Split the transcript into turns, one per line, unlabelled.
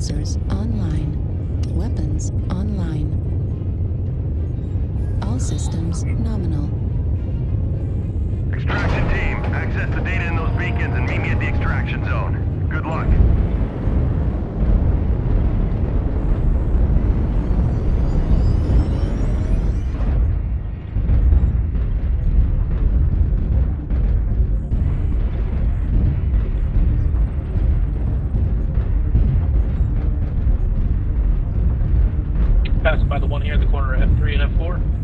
sensors online. Weapons online. All systems nominal.
Extraction team, access the data in those beacons and meet me at the extraction zone. Good luck. unit 4.